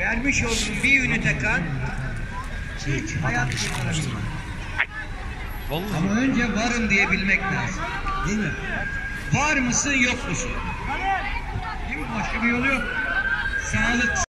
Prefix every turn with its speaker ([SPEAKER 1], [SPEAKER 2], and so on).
[SPEAKER 1] vermiş olduğun bir ünite kan hiç hayat kurtarabilir.
[SPEAKER 2] Vallahi.
[SPEAKER 1] Ama önce varım diyebilmek lazım. Değil mi? Var mısın yok musun? Değil mi? Başka bir yolu yok. Sağlık